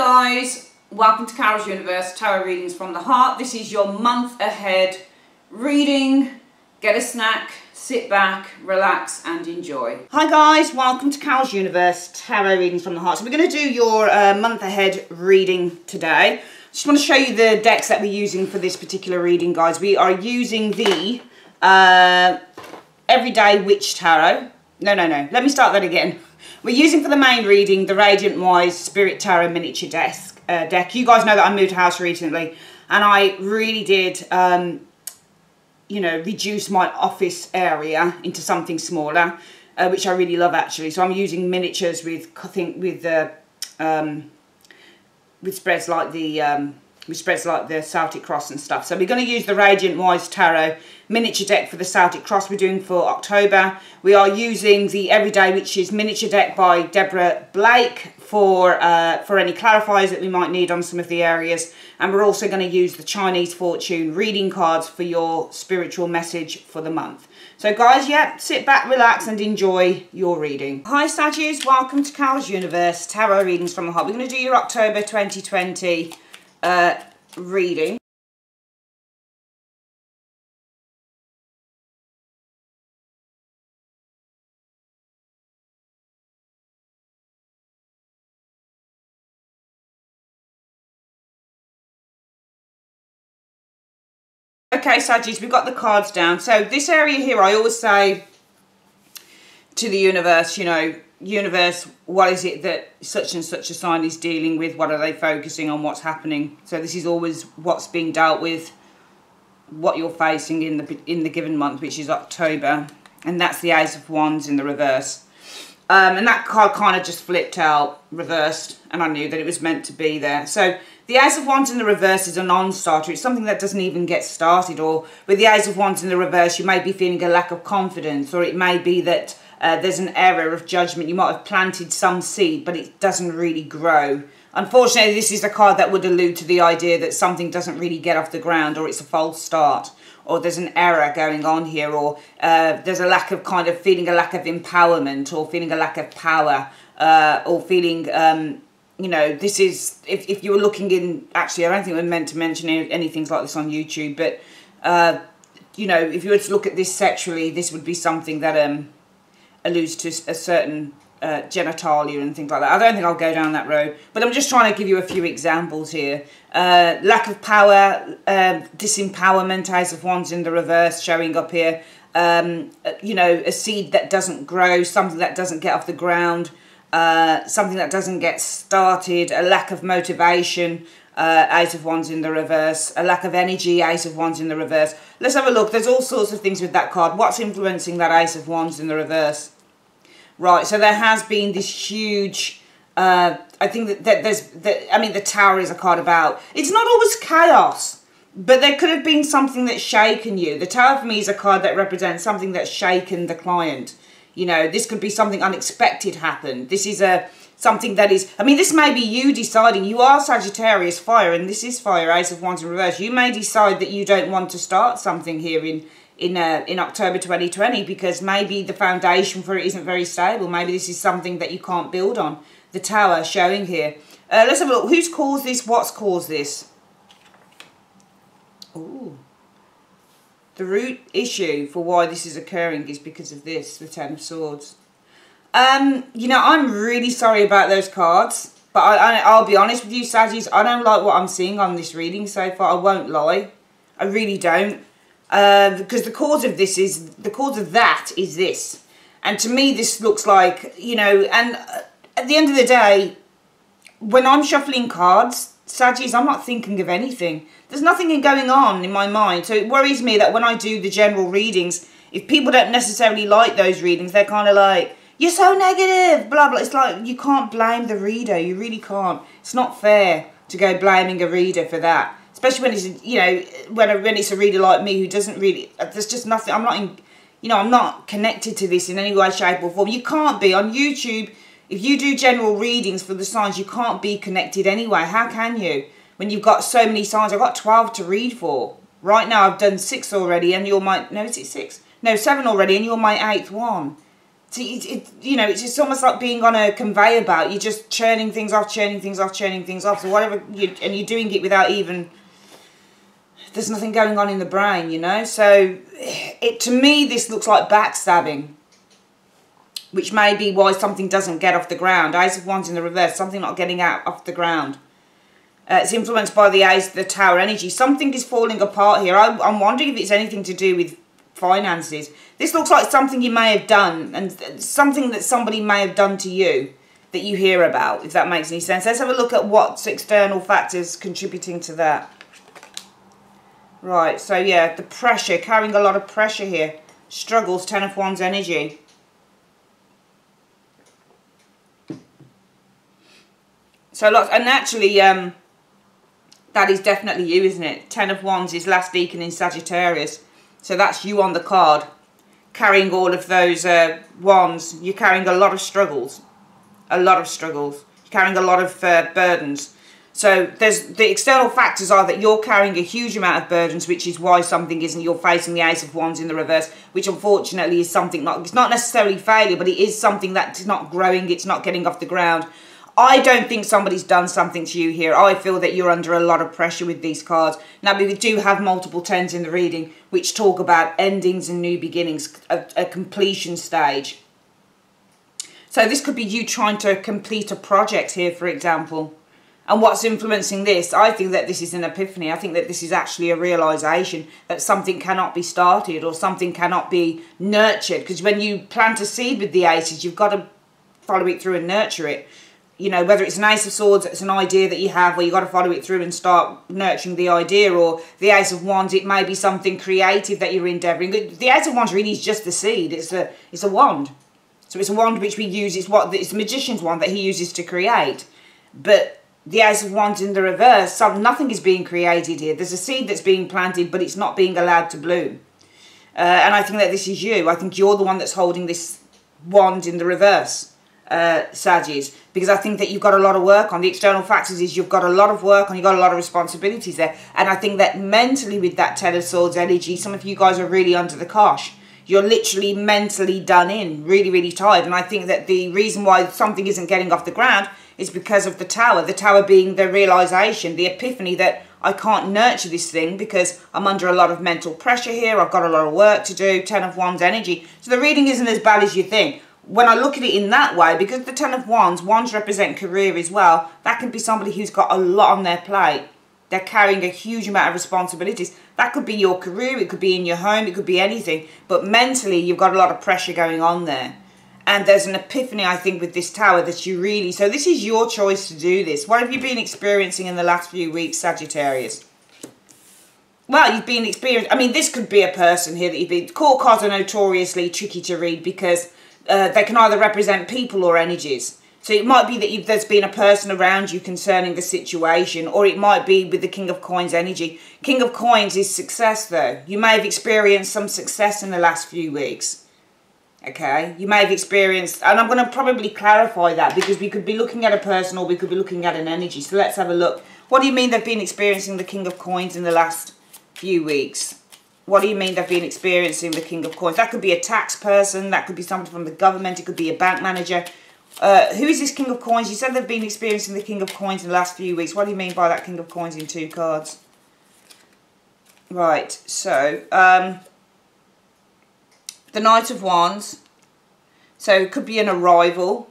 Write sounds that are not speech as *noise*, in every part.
guys, welcome to Carol's Universe Tarot Readings from the Heart. This is your month ahead reading. Get a snack, sit back, relax and enjoy. Hi guys, welcome to Carol's Universe Tarot Readings from the Heart. So we're going to do your uh, month ahead reading today. Just want to show you the decks that we're using for this particular reading guys. We are using the uh, Everyday Witch Tarot. No, no, no. Let me start that again. We're using for the main reading the Radiant Wise Spirit Tarot miniature desk, uh, deck. You guys know that I moved house recently and I really did, um, you know, reduce my office area into something smaller, uh, which I really love actually. So I'm using miniatures with, I think, with the, um, with spreads like the, um, with spreads like the Celtic Cross and stuff. So we're going to use the Radiant Wise Tarot miniature deck for the Celtic Cross we're doing for October. We are using the Everyday Witches miniature deck by Deborah Blake for, uh, for any clarifiers that we might need on some of the areas. And we're also going to use the Chinese Fortune reading cards for your spiritual message for the month. So guys, yeah, sit back, relax and enjoy your reading. Hi Saggies, welcome to Carol's Universe, Tarot Readings from the Heart. We're going to do your October 2020 uh, reading. Okay, Saggies, we've got the cards down. So this area here, I always say to the universe, you know, universe, what is it that such and such a sign is dealing with? What are they focusing on? What's happening? So this is always what's being dealt with, what you're facing in the in the given month, which is October, and that's the Ace of Wands in the reverse. Um, and that card kind of just flipped out, reversed, and I knew that it was meant to be there. So the Ace of Wands in the reverse is a non-starter. It's something that doesn't even get started. Or with the Ace of Wands in the reverse, you may be feeling a lack of confidence. Or it may be that uh, there's an error of judgment. You might have planted some seed, but it doesn't really grow. Unfortunately, this is a card that would allude to the idea that something doesn't really get off the ground or it's a false start or there's an error going on here or uh, there's a lack of kind of feeling a lack of empowerment or feeling a lack of power uh, or feeling um, you know this is if, if you were looking in actually I don't think we're meant to mention any, anything like this on YouTube but uh, you know if you were to look at this sexually this would be something that um, alludes to a certain uh, genitalia and things like that. I don't think I'll go down that road, but I'm just trying to give you a few examples here. Uh, lack of power, uh, disempowerment, Ace of Wands in the reverse showing up here. Um, uh, you know, a seed that doesn't grow, something that doesn't get off the ground, uh, something that doesn't get started, a lack of motivation, uh, Ace of Wands in the reverse, a lack of energy, Ace of Wands in the reverse. Let's have a look. There's all sorts of things with that card. What's influencing that Ace of Wands in the reverse? Right, so there has been this huge, uh, I think that, that there's, that, I mean, the tower is a card about, it's not always chaos, but there could have been something that's shaken you. The tower for me is a card that represents something that's shaken the client. You know, this could be something unexpected happened. This is a, something that is, I mean, this may be you deciding, you are Sagittarius fire, and this is fire, Ace of Wands in reverse. You may decide that you don't want to start something here in, in uh, in October 2020 because maybe the foundation for it isn't very stable. Maybe this is something that you can't build on. The tower showing here. Uh, let's have a look. Who's caused this? What's caused this? Ooh. The root issue for why this is occurring is because of this, the Ten of Swords. Um, you know, I'm really sorry about those cards. But I, will be honest with you, Saggies, I don't like what I'm seeing on this reading so far. I won't lie. I really don't because uh, the cause of this is the cause of that is this and to me this looks like you know and uh, at the end of the day when i'm shuffling cards Saggies, i'm not thinking of anything there's nothing going on in my mind so it worries me that when i do the general readings if people don't necessarily like those readings they're kind of like you're so negative blah blah. It's like you can't blame the reader. You really can't. It's not fair to go blaming a reader for that. Especially when it's you know when when it's a reader like me who doesn't really there's just nothing I'm not in you know I'm not connected to this in any way shape or form. You can't be. On YouTube if you do general readings for the signs you can't be connected anyway. How can you? When you've got so many signs I've got 12 to read for. Right now I've done six already and you're my no is it six? No seven already and you're my eighth one it, it, you know, it's almost like being on a conveyor belt. You're just churning things off, churning things off, churning things off. So whatever, you, and you're doing it without even, there's nothing going on in the brain, you know. So it to me, this looks like backstabbing, which may be why something doesn't get off the ground. Ace of Wands in the reverse, something not getting out off the ground. Uh, it's influenced by the Ace, the Tower energy. Something is falling apart here. I, I'm wondering if it's anything to do with finances. This looks like something you may have done and something that somebody may have done to you that you hear about, if that makes any sense. Let's have a look at what's external factors contributing to that. Right, so yeah, the pressure, carrying a lot of pressure here. Struggles, Ten of Wands energy. So lots, and actually, um, that is definitely you, isn't it? Ten of Wands is last decan in Sagittarius. So that's you on the card, carrying all of those uh, wands. You're carrying a lot of struggles, a lot of struggles. You're carrying a lot of uh, burdens. So there's the external factors are that you're carrying a huge amount of burdens, which is why something isn't. You're facing the Ace of Wands in the reverse, which unfortunately is something not. It's not necessarily failure, but it is something that's not growing. It's not getting off the ground. I don't think somebody's done something to you here. I feel that you're under a lot of pressure with these cards. Now, we do have multiple tens in the reading, which talk about endings and new beginnings, a, a completion stage. So this could be you trying to complete a project here, for example. And what's influencing this? I think that this is an epiphany. I think that this is actually a realization that something cannot be started or something cannot be nurtured. Because when you plant a seed with the aces, you've got to follow it through and nurture it you know, whether it's an Ace of Swords, it's an idea that you have where you've got to follow it through and start nurturing the idea, or the Ace of Wands, it may be something creative that you're endeavouring. The Ace of Wands really is just the seed. It's a, it's a wand. So it's a wand which we use, it's what it's the magician's wand that he uses to create. But the Ace of Wands in the reverse, some, nothing is being created here. There's a seed that's being planted, but it's not being allowed to bloom. Uh, and I think that this is you. I think you're the one that's holding this wand in the reverse uh, because I think that you've got a lot of work on. The external factors is you've got a lot of work on, you've got a lot of responsibilities there. And I think that mentally with that Ten of Swords energy, some of you guys are really under the cosh. You're literally mentally done in, really, really tired. And I think that the reason why something isn't getting off the ground is because of the tower. The tower being the realization, the epiphany that I can't nurture this thing because I'm under a lot of mental pressure here. I've got a lot of work to do. Ten of Wands energy. So the reading isn't as bad as you think when I look at it in that way, because the Ten of Wands, Wands represent career as well, that can be somebody who's got a lot on their plate. They're carrying a huge amount of responsibilities. That could be your career, it could be in your home, it could be anything. But mentally, you've got a lot of pressure going on there. And there's an epiphany, I think, with this tower that you really... So this is your choice to do this. What have you been experiencing in the last few weeks, Sagittarius? Well, you've been experiencing... I mean, this could be a person here that you've been... Court cards are notoriously tricky to read because uh, they can either represent people or energies. So it might be that there's been a person around you concerning the situation, or it might be with the King of Coins energy. King of Coins is success, though. You may have experienced some success in the last few weeks. Okay, you may have experienced, and I'm going to probably clarify that because we could be looking at a person or we could be looking at an energy. So let's have a look. What do you mean they've been experiencing the King of Coins in the last few weeks? What do you mean they've been experiencing the King of Coins? That could be a tax person. That could be somebody from the government. It could be a bank manager. Uh, who is this King of Coins? You said they've been experiencing the King of Coins in the last few weeks. What do you mean by that King of Coins in two cards? Right, so, um, the Knight of Wands. So it could be an arrival.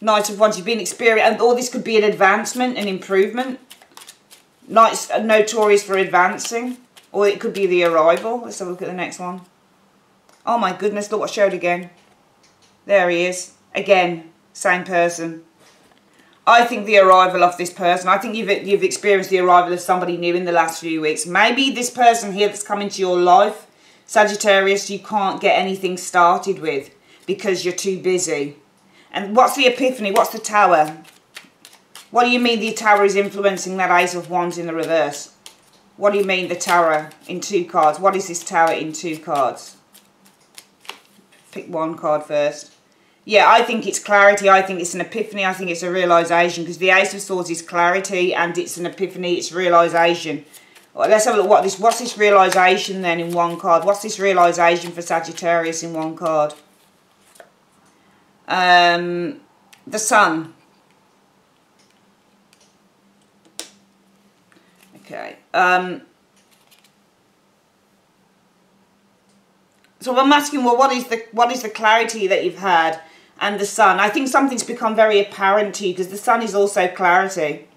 Knight of Wands, you've been experiencing, or this could be an advancement, an improvement. Knights are notorious for advancing. Or it could be the arrival. Let's have a look at the next one. Oh my goodness, look what showed again. There he is. Again, same person. I think the arrival of this person, I think you've, you've experienced the arrival of somebody new in the last few weeks. Maybe this person here that's come into your life, Sagittarius, you can't get anything started with because you're too busy. And what's the epiphany? What's the tower? What do you mean the tower is influencing that Ace of Wands in the reverse? What do you mean the tower in two cards? What is this tower in two cards? Pick one card first. Yeah, I think it's clarity. I think it's an epiphany. I think it's a realisation because the Ace of Swords is clarity and it's an epiphany. It's realisation. Let's have a look. What this? What's this realisation then in one card? What's this realisation for Sagittarius in one card? Um, the sun. Okay. Um, so I'm asking, well, what is the what is the clarity that you've had and the sun? I think something's become very apparent to you because the sun is also clarity.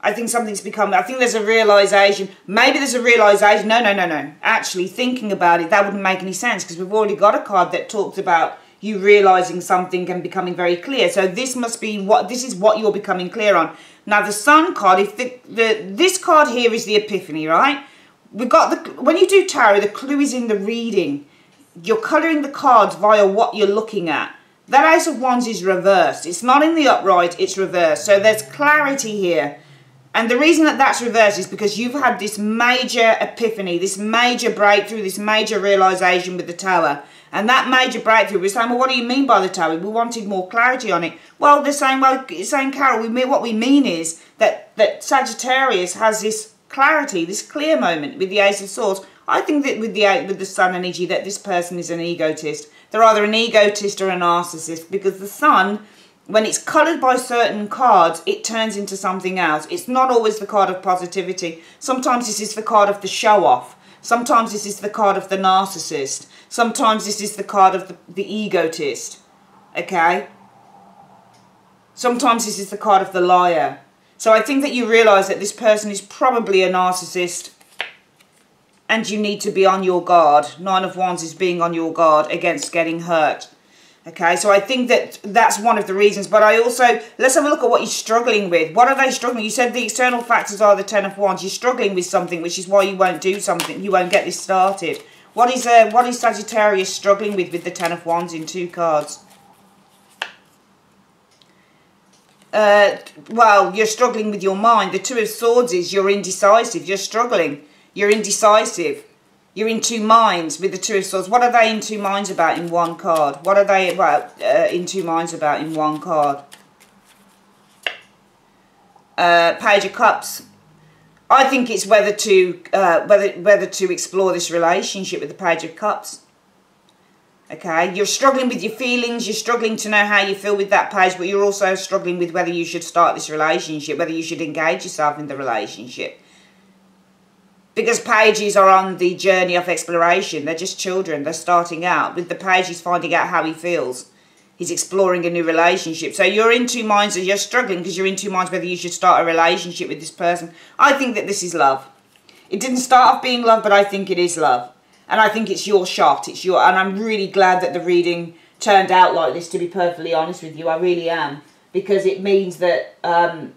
I think something's become, I think there's a realization, maybe there's a realization, no, no, no, no. Actually, thinking about it, that wouldn't make any sense because we've already got a card that talks about you realizing something and becoming very clear. So this must be what, this is what you're becoming clear on. Now the sun card, if the, the this card here is the epiphany, right? We've got the, when you do tarot, the clue is in the reading. You're colouring the cards via what you're looking at. That Ace of Wands is reversed. It's not in the upright, it's reversed. So there's clarity here and the reason that that's reversed is because you've had this major epiphany, this major breakthrough, this major realization with the tower. And that major breakthrough, we're saying, well, what do you mean by the tower? We wanted more clarity on it. Well, they're saying, well, saying, Carol, we mean, what we mean is that, that Sagittarius has this clarity, this clear moment with the Ace of Swords. I think that with the with the Sun energy, that this person is an egotist. They're either an egotist or a narcissist because the Sun when it's coloured by certain cards, it turns into something else. It's not always the card of positivity. Sometimes this is the card of the show-off. Sometimes this is the card of the narcissist. Sometimes this is the card of the, the egotist. Okay? Sometimes this is the card of the liar. So I think that you realise that this person is probably a narcissist and you need to be on your guard. Nine of Wands is being on your guard against getting hurt. Okay, so I think that that's one of the reasons. But I also, let's have a look at what you're struggling with. What are they struggling? You said the external factors are the Ten of Wands. You're struggling with something, which is why you won't do something. You won't get this started. What is, uh, what is Sagittarius struggling with with the Ten of Wands in two cards? Uh, well, you're struggling with your mind. The Two of Swords is you're indecisive. You're struggling. You're indecisive. You're in two minds with the Two of Swords. What are they in two minds about in one card? What are they well, uh, in two minds about in one card? Uh, Page of Cups. I think it's whether to uh, whether whether to explore this relationship with the Page of Cups. Okay, you're struggling with your feelings, you're struggling to know how you feel with that page, but you're also struggling with whether you should start this relationship, whether you should engage yourself in the relationship because pages are on the journey of exploration. They're just children. They're starting out. With the page, he's finding out how he feels. He's exploring a new relationship. So you're in two minds and you're struggling because you're in two minds whether you should start a relationship with this person. I think that this is love. It didn't start off being love, but I think it is love. And I think it's your shot. It's your, and I'm really glad that the reading turned out like this, to be perfectly honest with you. I really am. Because it means that um,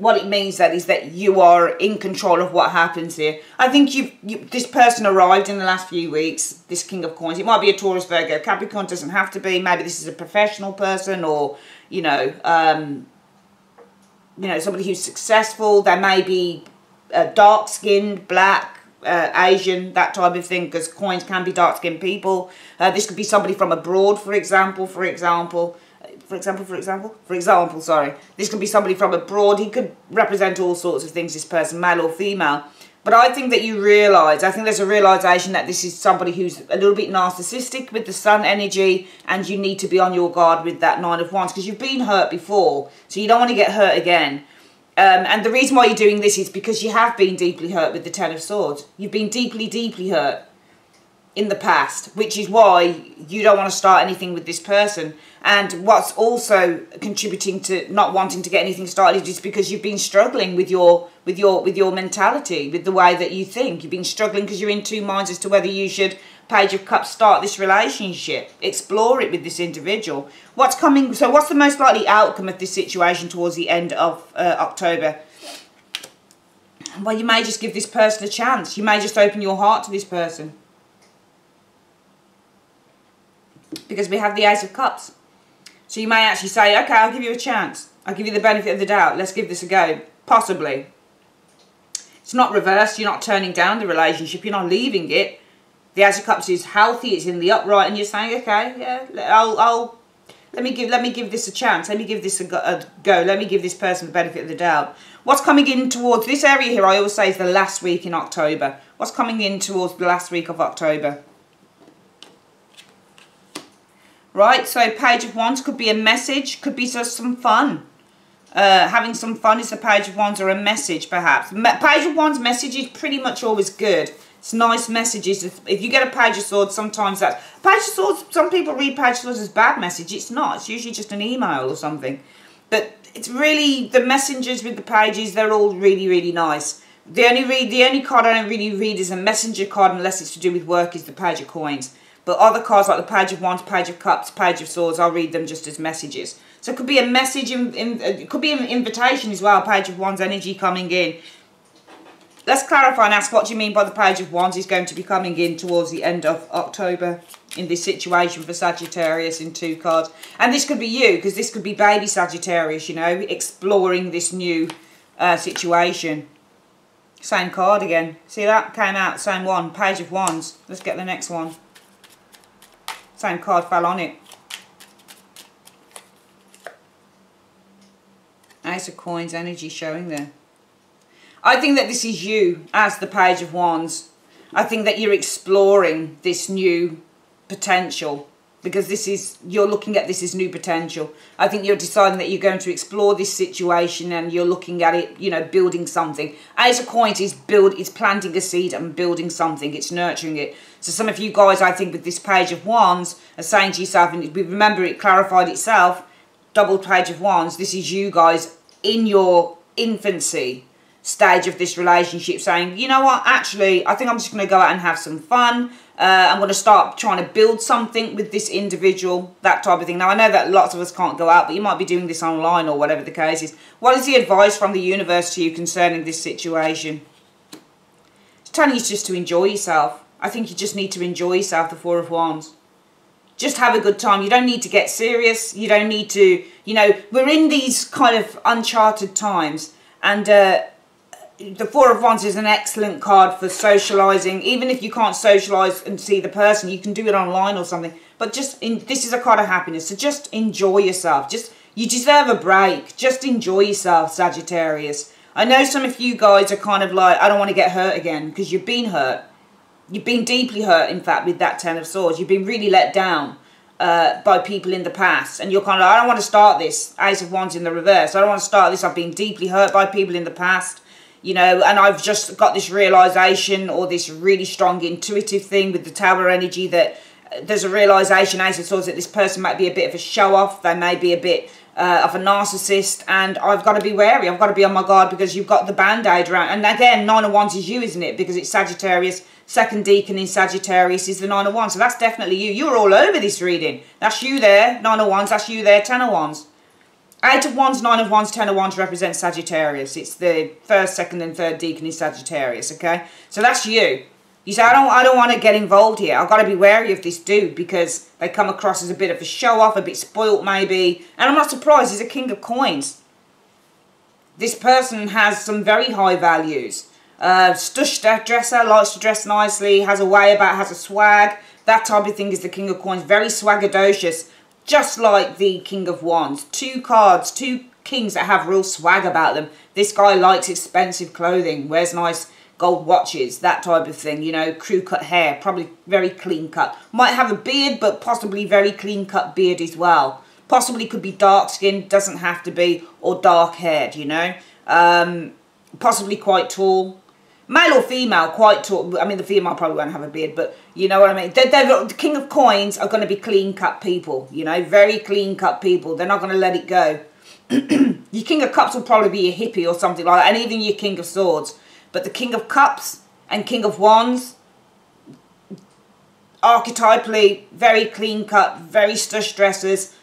what it means that is that you are in control of what happens here. I think you've, you, this person arrived in the last few weeks, this King of Coins. It might be a Taurus, Virgo, Capricorn doesn't have to be. Maybe this is a professional person or, you know, um, you know, somebody who's successful. They may be uh, dark-skinned, black, uh, Asian, that type of thing, because coins can be dark-skinned people. Uh, this could be somebody from abroad, for example, for example for example, for example, for example, sorry, this could be somebody from abroad. He could represent all sorts of things, this person, male or female. But I think that you realise, I think there's a realisation that this is somebody who's a little bit narcissistic with the sun energy and you need to be on your guard with that nine of wands because you've been hurt before, so you don't want to get hurt again. Um, and the reason why you're doing this is because you have been deeply hurt with the ten of swords. You've been deeply, deeply hurt in the past, which is why you don't want to start anything with this person. And what's also contributing to not wanting to get anything started is because you've been struggling with your with your with your mentality, with the way that you think. You've been struggling because you're in two minds as to whether you should Page of Cups start this relationship, explore it with this individual. What's coming? So, what's the most likely outcome of this situation towards the end of uh, October? Well, you may just give this person a chance. You may just open your heart to this person. Because we have the Ace of Cups. So you may actually say, okay, I'll give you a chance. I'll give you the benefit of the doubt. Let's give this a go. Possibly. It's not reversed. You're not turning down the relationship. You're not leaving it. The Ace of Cups is healthy. It's in the upright. And you're saying, okay, yeah, I'll, I'll, let me give, let me give this a chance. Let me give this a go, a go. Let me give this person the benefit of the doubt. What's coming in towards this area here, I always say is the last week in October. What's coming in towards the last week of October? Right? So Page of Wands could be a message, could be just some fun. Uh, having some fun is the Page of Wands or a message perhaps. Page of Wands message is pretty much always good. It's nice messages. If you get a Page of Swords, sometimes that's... Page of Swords, some people read Page of Swords as bad message. It's not. It's usually just an email or something. But it's really... The messengers with the pages, they're all really, really nice. The only read, the only card I don't really read is a messenger card unless it's to do with work is the Page of Coins. But other cards like the Page of Wands, Page of Cups, Page of Swords, I'll read them just as messages. So it could be a message, in, in, it could be an invitation as well, Page of Wands energy coming in. Let's clarify and ask what do you mean by the Page of Wands is going to be coming in towards the end of October in this situation for Sagittarius in two cards. And this could be you, because this could be baby Sagittarius, you know, exploring this new uh, situation. Same card again. See that? Came out, same one. Page of Wands. Let's get the next one. Same card fell on it. Ace of Coins energy showing there. I think that this is you as the Page of Wands. I think that you're exploring this new potential because this is you're looking at this as new potential. I think you're deciding that you're going to explore this situation and you're looking at it you know building something. As a coin is build it's planting a seed and building something. It's nurturing it. So some of you guys i think with this page of wands are saying to yourself and remember it clarified itself double page of wands this is you guys in your infancy stage of this relationship saying you know what actually i think i'm just going to go out and have some fun uh, I'm going to start trying to build something with this individual, that type of thing. Now, I know that lots of us can't go out, but you might be doing this online or whatever the case is. What is the advice from the universe to you concerning this situation? It's telling you just to enjoy yourself. I think you just need to enjoy yourself, the Four of Wands. Just have a good time. You don't need to get serious. You don't need to, you know, we're in these kind of uncharted times. And uh, the Four of Wands is an excellent card for socialising. Even if you can't socialise and see the person, you can do it online or something. But just, in, this is a card of happiness. So just enjoy yourself. Just You deserve a break. Just enjoy yourself, Sagittarius. I know some of you guys are kind of like, I don't want to get hurt again because you've been hurt. You've been deeply hurt, in fact, with that Ten of Swords. You've been really let down. Uh, by people in the past and you're kind of like, I don't want to start this Ace of Wands in the reverse I don't want to start this I've been deeply hurt by people in the past you know, and I've just got this realization or this really strong intuitive thing with the tower energy that there's a realization, Ace of Swords, that this person might be a bit of a show off. They may be a bit uh, of a narcissist, and I've got to be wary. I've got to be on my guard because you've got the band aid around. And again, Nine of Wands is you, isn't it? Because it's Sagittarius. Second decan in Sagittarius is the Nine of Wands. So that's definitely you. You're all over this reading. That's you there. Nine of Wands. That's you there. Ten of Wands. Eight of Wands, Nine of Wands, Ten of Wands represent Sagittarius. It's the first, second and third decan is Sagittarius, okay? So that's you. You say, I don't, I don't want to get involved here. I've got to be wary of this dude because they come across as a bit of a show-off, a bit spoilt maybe. And I'm not surprised, he's a king of coins. This person has some very high values. Uh, stush dresser, likes to dress nicely, has a way about, has a swag. That type of thing is the king of coins. Very swaggadocious just like the King of Wands. Two cards, two kings that have real swag about them. This guy likes expensive clothing, wears nice gold watches, that type of thing, you know, crew cut hair, probably very clean cut. Might have a beard, but possibly very clean cut beard as well. Possibly could be dark skinned, doesn't have to be, or dark haired, you know. Um, possibly quite tall, male or female, quite tall. I mean, the female probably won't have a beard, but you know what I mean. They're, they're, the king of coins are going to be clean cut people. You know, very clean cut people. They're not going to let it go. *clears throat* your king of cups will probably be a hippie or something like that, and even your king of swords. But the king of cups and king of wands, archetypally very clean cut, very stush dresses.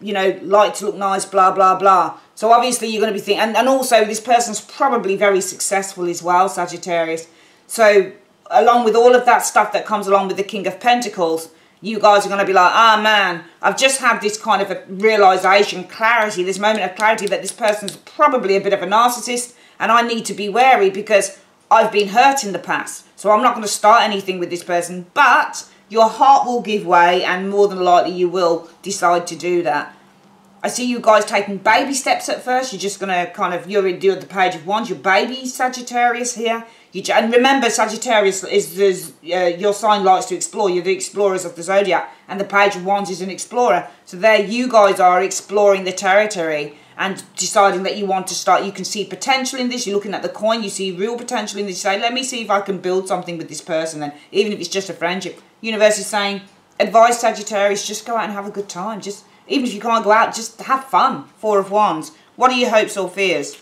You know, like to look nice, blah blah blah. So obviously you're going to be thinking, and, and also this person's probably very successful as well, Sagittarius. So along with all of that stuff that comes along with the King of Pentacles, you guys are going to be like, ah, oh, man, I've just had this kind of a realization, clarity, this moment of clarity that this person's probably a bit of a narcissist and I need to be wary because I've been hurt in the past. So I'm not going to start anything with this person, but your heart will give way and more than likely you will decide to do that. I see you guys taking baby steps at first. You're just going to kind of, you're in the page of wands. Your baby Sagittarius here. You, and remember, Sagittarius is, is uh, your sign likes to explore. You're the explorers of the zodiac, and the Page of Wands is an explorer. So there, you guys are exploring the territory and deciding that you want to start. You can see potential in this. You're looking at the coin. You see real potential in this. You say, let me see if I can build something with this person, and even if it's just a friendship. Universe is saying, advise Sagittarius, just go out and have a good time. Just even if you can't go out, just have fun. Four of Wands. What are your hopes or fears?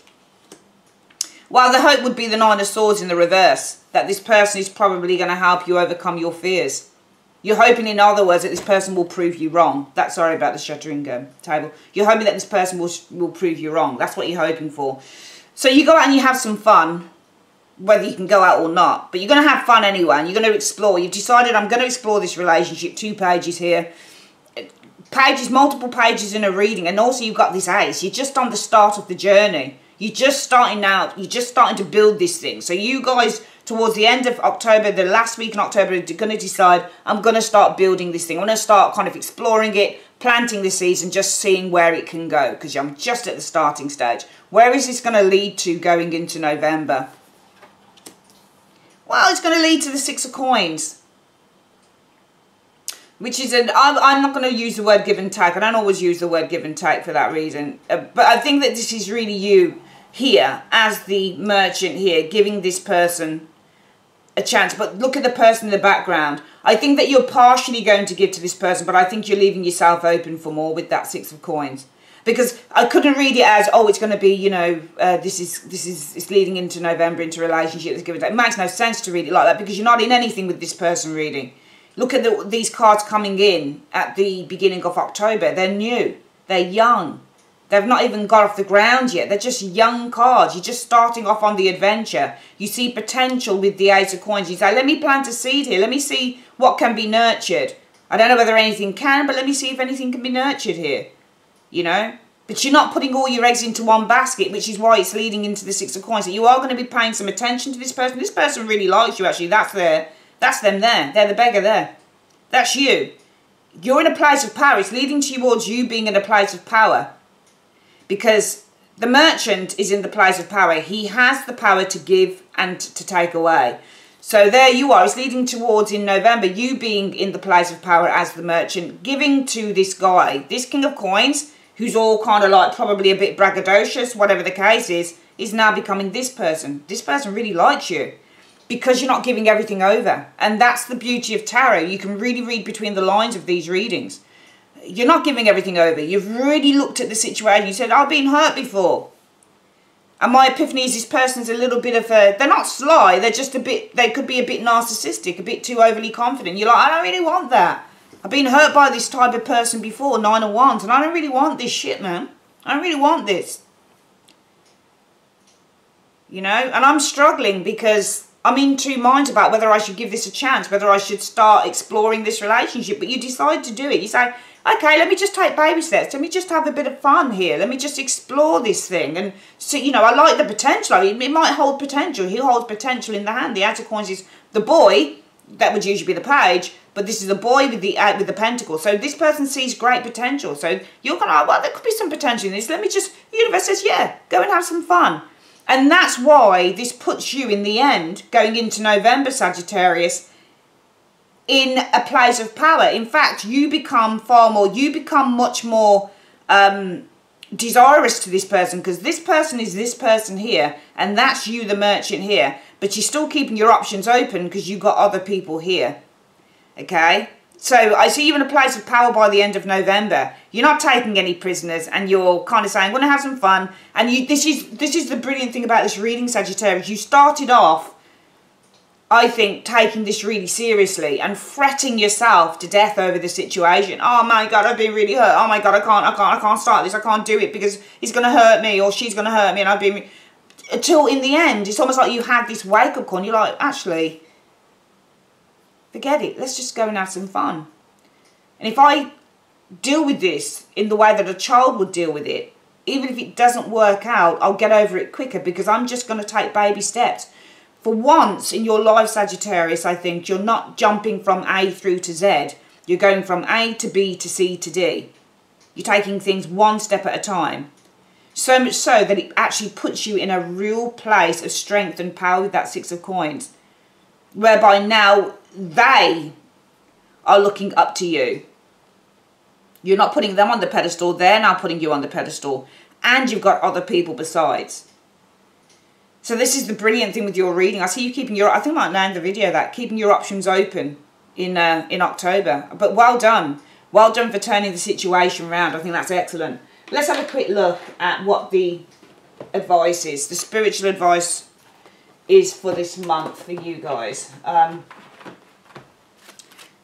Well, the hope would be the Nine of Swords in the reverse, that this person is probably going to help you overcome your fears. You're hoping, in other words, that this person will prove you wrong. That's sorry about the shuttering table. You're hoping that this person will, will prove you wrong. That's what you're hoping for. So you go out and you have some fun, whether you can go out or not. But you're going to have fun anyway, and you're going to explore. You've decided, I'm going to explore this relationship. Two pages here. Pages, multiple pages in a reading. And also you've got this ace. You're just on the start of the journey. You're just starting out. You're just starting to build this thing. So you guys, towards the end of October, the last week in October, are going to decide, I'm going to start building this thing. I'm going to start kind of exploring it, planting the seeds and just seeing where it can go. Because I'm just at the starting stage. Where is this going to lead to going into November? Well, it's going to lead to the Six of Coins. Which is an I'm, I'm not going to use the word give and take. I don't always use the word give and take for that reason. Uh, but i think that this is really you here as the merchant here giving this person a chance. But look at the person in the background. I think that you're partially going to give to this person but i think you're leaving yourself open for more with that six of coins because i couldn't read it as oh it's going to be you know uh, this is this is it's leading into november into relationship that's given it makes no sense to read it like that because you're not in anything with this person reading look at the, these cards coming in at the beginning of october they're new they're young They've not even got off the ground yet. They're just young cards. You're just starting off on the adventure. You see potential with the Ace of Coins. You say, let me plant a seed here. Let me see what can be nurtured. I don't know whether anything can, but let me see if anything can be nurtured here. You know? But you're not putting all your eggs into one basket, which is why it's leading into the Six of Coins. So you are going to be paying some attention to this person. This person really likes you, actually. That's their, that's them there. They're the beggar there. That's you. You're in a place of power. It's leading towards you being in a place of power because the merchant is in the place of power. He has the power to give and to take away. So there you are. It's leading towards in November you being in the place of power as the merchant, giving to this guy, this King of Coins, who's all kind of like probably a bit braggadocious, whatever the case is, is now becoming this person. This person really likes you because you're not giving everything over. And that's the beauty of tarot. You can really read between the lines of these readings you're not giving everything over. You've really looked at the situation. You said, I've been hurt before. And my epiphany is this person's a little bit of a, they're not sly, they're just a bit, they could be a bit narcissistic, a bit too overly confident. You're like, I don't really want that. I've been hurt by this type of person before, nine of wands, and I don't really want this shit, man. I don't really want this. You know, and I'm struggling because I'm in two minds about whether I should give this a chance, whether I should start exploring this relationship, but you decide to do it. You say, okay, let me just take baby steps. Let me just have a bit of fun here. Let me just explore this thing. And so, you know, I like the potential. I mean, it might hold potential. He holds potential in the hand. The of Coins is the boy. That would usually be the page. But this is the boy with the uh, with the pentacle. So this person sees great potential. So you're going to, well, there could be some potential in this. Let me just, the universe says, yeah, go and have some fun. And that's why this puts you in the end, going into November, Sagittarius, in a place of power. In fact, you become far more, you become much more um, desirous to this person because this person is this person here and that's you, the merchant here. But you're still keeping your options open because you've got other people here. Okay? So I see you in a place of power by the end of November. You're not taking any prisoners and you're kind of saying, I'm going to have some fun. And you, this is this is the brilliant thing about this reading, Sagittarius. You started off I think, taking this really seriously and fretting yourself to death over the situation. Oh my God, I've been really hurt. Oh my God, I can't, I can't, I can't start this. I can't do it because he's going to hurt me or she's going to hurt me and I've been... Until in the end, it's almost like you had this wake-up call and you're like, actually, forget it. Let's just go and have some fun. And if I deal with this in the way that a child would deal with it, even if it doesn't work out, I'll get over it quicker because I'm just going to take baby steps for once in your life, Sagittarius, I think you're not jumping from A through to Z. You're going from A to B to C to D. You're taking things one step at a time. So much so that it actually puts you in a real place of strength and power with that Six of Coins. Whereby now they are looking up to you. You're not putting them on the pedestal, they're now putting you on the pedestal. And you've got other people besides. So this is the brilliant thing with your reading. I see you keeping your, I think I might name the video that, keeping your options open in uh, in October. But well done. Well done for turning the situation around. I think that's excellent. Let's have a quick look at what the advice is. The spiritual advice is for this month for you guys. Um,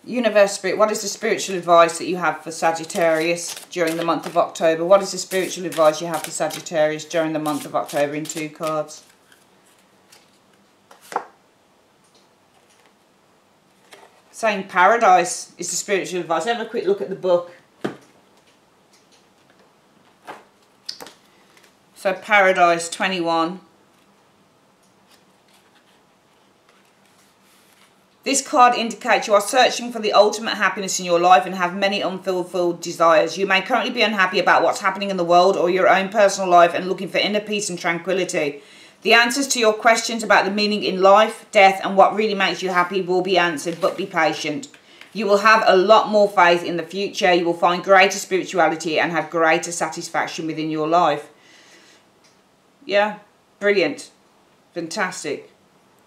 Universe Spirit, what is the spiritual advice that you have for Sagittarius during the month of October? What is the spiritual advice you have for Sagittarius during the month of October in two cards? Saying paradise is the spiritual advice. Have a quick look at the book. So paradise 21. This card indicates you are searching for the ultimate happiness in your life and have many unfulfilled desires. You may currently be unhappy about what's happening in the world or your own personal life and looking for inner peace and tranquility. The answers to your questions about the meaning in life, death, and what really makes you happy will be answered, but be patient. You will have a lot more faith in the future. You will find greater spirituality and have greater satisfaction within your life. Yeah, brilliant. Fantastic.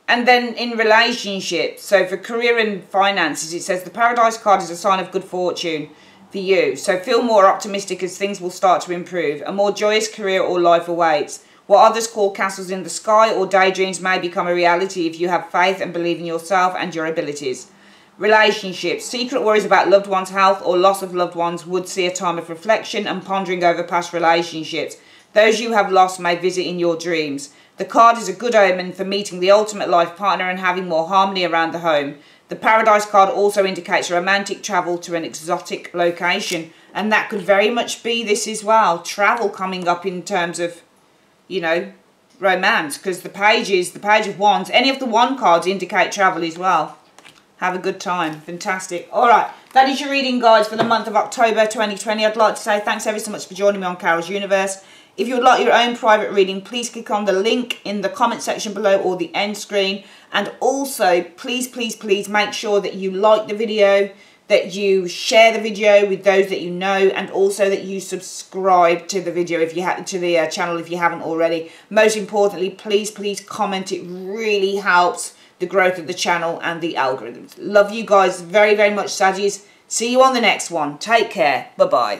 And then in relationships, so for career and finances, it says the Paradise card is a sign of good fortune for you. So feel more optimistic as things will start to improve. A more joyous career or life awaits. What others call castles in the sky or daydreams may become a reality if you have faith and believe in yourself and your abilities. Relationships. Secret worries about loved ones' health or loss of loved ones would see a time of reflection and pondering over past relationships. Those you have lost may visit in your dreams. The card is a good omen for meeting the ultimate life partner and having more harmony around the home. The Paradise card also indicates romantic travel to an exotic location. And that could very much be this as well. Travel coming up in terms of you know, romance because the pages, the page of wands, any of the wand cards indicate travel as well. Have a good time. Fantastic. All right. That is your reading, guys, for the month of October 2020. I'd like to say thanks ever so much for joining me on Carol's Universe. If you would like your own private reading, please click on the link in the comment section below or the end screen. And also, please, please, please make sure that you like the video, that you share the video with those that you know and also that you subscribe to the video if you have to the uh, channel if you haven't already. Most importantly please please comment. It really helps the growth of the channel and the algorithms. Love you guys very very much Saggies see you on the next one. Take care. Bye bye